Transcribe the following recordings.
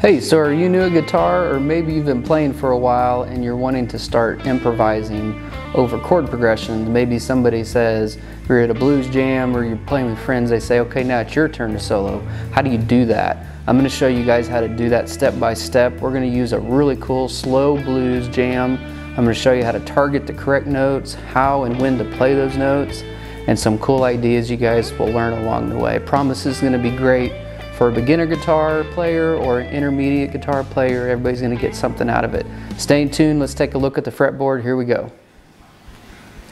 Hey, so are you new at guitar or maybe you've been playing for a while and you're wanting to start improvising over chord progressions? Maybe somebody says you're at a blues jam or you're playing with friends, they say, okay, now it's your turn to solo. How do you do that? I'm going to show you guys how to do that step by step. We're going to use a really cool slow blues jam. I'm going to show you how to target the correct notes, how and when to play those notes, and some cool ideas you guys will learn along the way. promise this is going to be great for a beginner guitar player or an intermediate guitar player, everybody's going to get something out of it. Stay tuned, let's take a look at the fretboard. Here we go.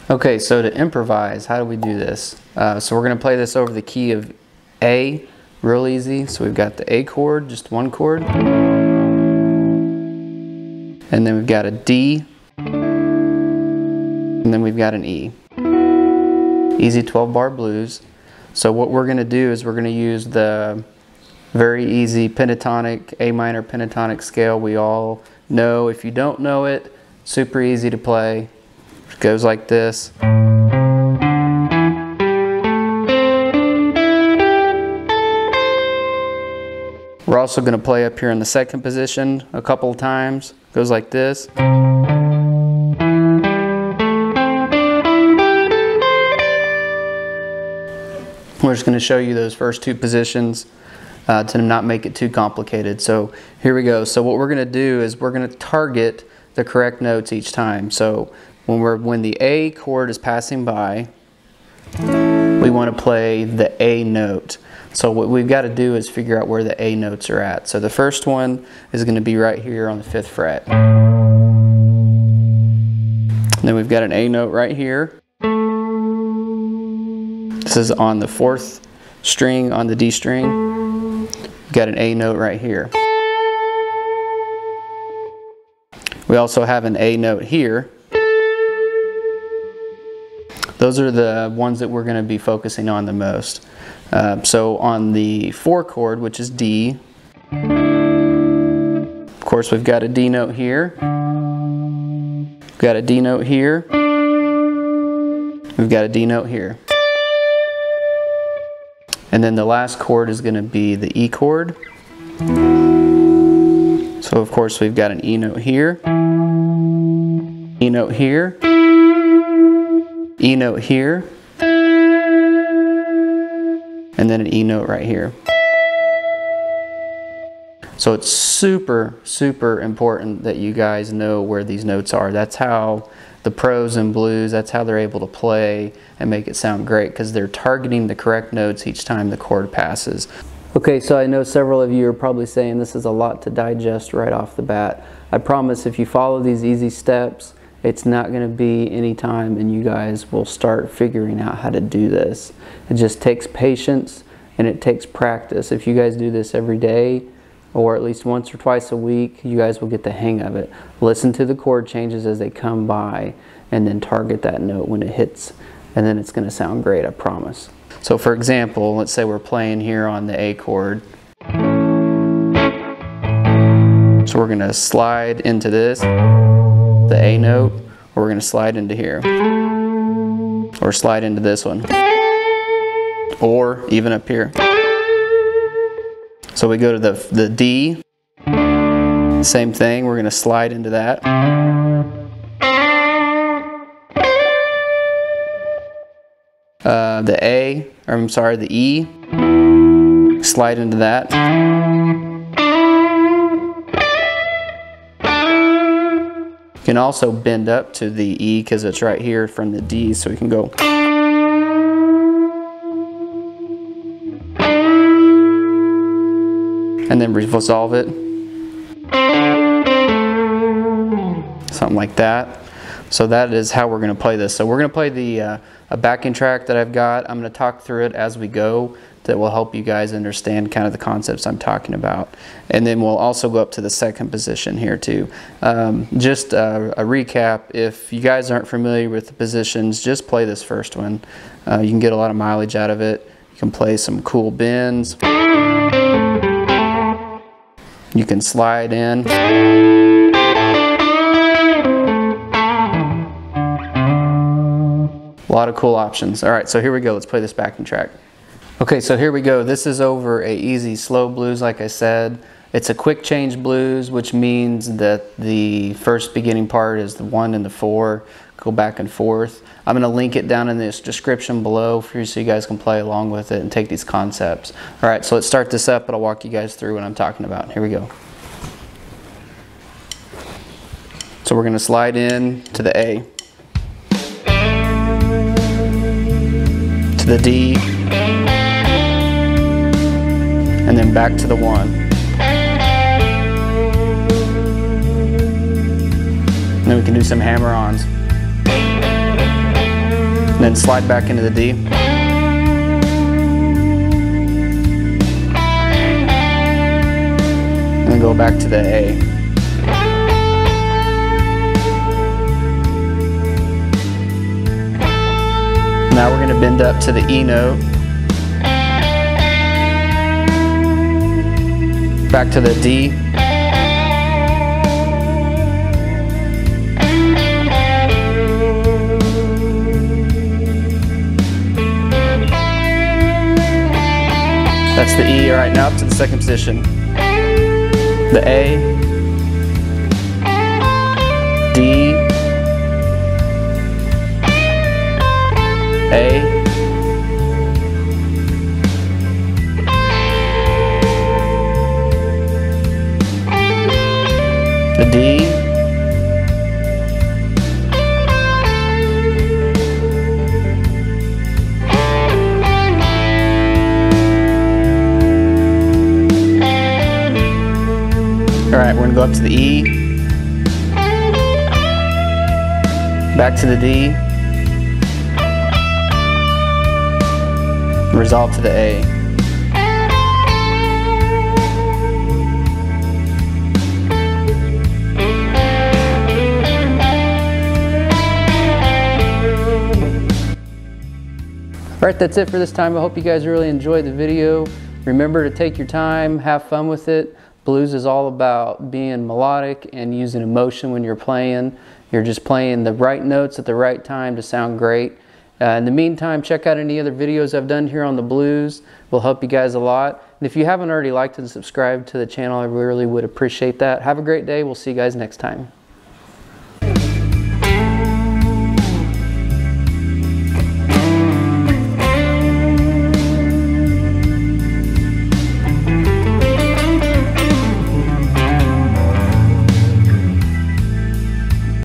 Okay, so to improvise, how do we do this? Uh, so we're going to play this over the key of A, real easy. So we've got the A chord, just one chord. And then we've got a D. And then we've got an E. Easy 12 bar blues. So what we're going to do is we're going to use the very easy pentatonic, A minor pentatonic scale we all know. If you don't know it, super easy to play. It goes like this. We're also going to play up here in the second position a couple of times. It goes like this. We're just going to show you those first two positions uh, to not make it too complicated. So here we go. So what we're going to do is we're going to target the correct notes each time. So when we're when the A chord is passing by, we want to play the A note. So what we've got to do is figure out where the A notes are at. So the first one is going to be right here on the fifth fret. Then we've got an A note right here. This is on the fourth string on the D string. Got an A note right here. We also have an A note here. Those are the ones that we're going to be focusing on the most. Uh, so on the 4 chord, which is D, of course we've got a D note here. We've got a D note here. We've got a D note here. And then the last chord is going to be the E chord. So of course we've got an E note here, E note here, E note here, and then an E note right here. So it's super, super important that you guys know where these notes are. That's how the pros and blues, that's how they're able to play and make it sound great because they're targeting the correct notes each time the chord passes. Okay, so I know several of you are probably saying this is a lot to digest right off the bat. I promise if you follow these easy steps, it's not going to be any time and you guys will start figuring out how to do this. It just takes patience and it takes practice. If you guys do this every day, or at least once or twice a week, you guys will get the hang of it. Listen to the chord changes as they come by and then target that note when it hits and then it's going to sound great, I promise. So for example, let's say we're playing here on the A chord. So we're going to slide into this, the A note, or we're going to slide into here. Or slide into this one. Or even up here. So we go to the, the D, same thing, we're to slide into that. Uh, the A, or I'm sorry, the E, slide into that. You can also bend up to the E because it's right here from the D, so we can go. And then resolve it. Something like that. So that is how we're going to play this. So we're going to play the uh, a backing track that I've got. I'm going to talk through it as we go that will help you guys understand kind of the concepts I'm talking about. And then we'll also go up to the second position here too. Um, just uh, a recap, if you guys aren't familiar with the positions, just play this first one. Uh, you can get a lot of mileage out of it. You can play some cool bends. You can slide in. A lot of cool options. All right, so here we go. Let's play this backing track. Okay, so here we go. This is over a easy slow blues, like I said. It's a quick change blues, which means that the first beginning part is the one and the four, go back and forth. I'm going to link it down in this description below for you so you guys can play along with it and take these concepts. All right, so let's start this up and I'll walk you guys through what I'm talking about. Here we go. So we're going to slide in to the A, to the D, and then back to the one. Then we can do some hammer-ons. Then slide back into the D. And then go back to the A. Now we're going to bend up to the E note. Back to the D. That's the E. All right, now up to the second position. The A, D, go up to the E, back to the D, resolve to the A. All right, that's it for this time. I hope you guys really enjoyed the video. Remember to take your time, have fun with it. Blues is all about being melodic and using emotion when you're playing. You're just playing the right notes at the right time to sound great. Uh, in the meantime, check out any other videos I've done here on the blues. Will help you guys a lot. And if you haven't already liked and subscribed to the channel, I really would appreciate that. Have a great day. We'll see you guys next time.